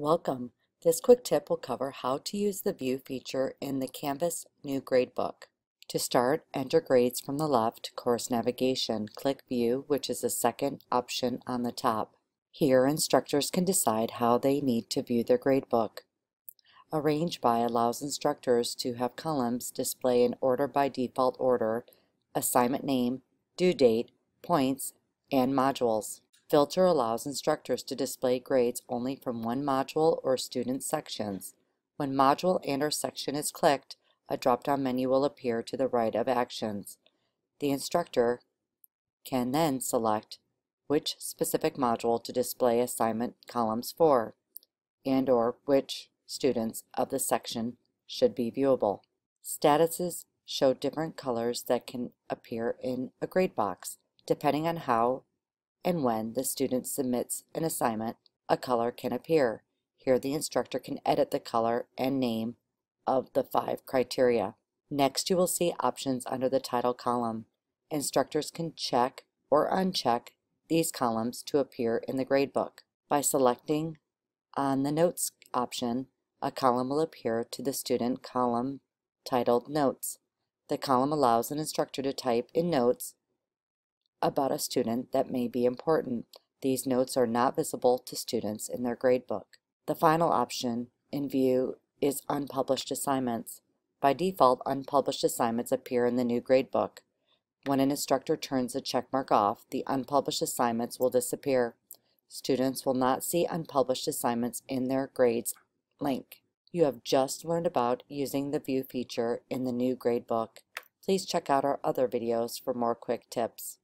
Welcome. This quick tip will cover how to use the View feature in the Canvas New Gradebook. To start, enter grades from the left, course navigation. Click View, which is the second option on the top. Here, instructors can decide how they need to view their gradebook. Arrange by allows instructors to have columns display in order by default order, assignment name, due date, points, and modules. Filter allows instructors to display grades only from one module or student sections. When module and or section is clicked, a drop-down menu will appear to the right of Actions. The instructor can then select which specific module to display assignment columns for, and or which students of the section should be viewable. Statuses show different colors that can appear in a grade box, depending on how and when the student submits an assignment, a color can appear. Here the instructor can edit the color and name of the five criteria. Next you will see options under the title column. Instructors can check or uncheck these columns to appear in the gradebook. By selecting on the Notes option, a column will appear to the student column titled Notes. The column allows an instructor to type in notes about a student that may be important. These notes are not visible to students in their gradebook. The final option in View is Unpublished Assignments. By default, unpublished assignments appear in the new gradebook. When an instructor turns the checkmark off, the unpublished assignments will disappear. Students will not see unpublished assignments in their grades link. You have just learned about using the View feature in the new gradebook. Please check out our other videos for more quick tips.